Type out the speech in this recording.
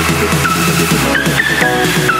We'll be.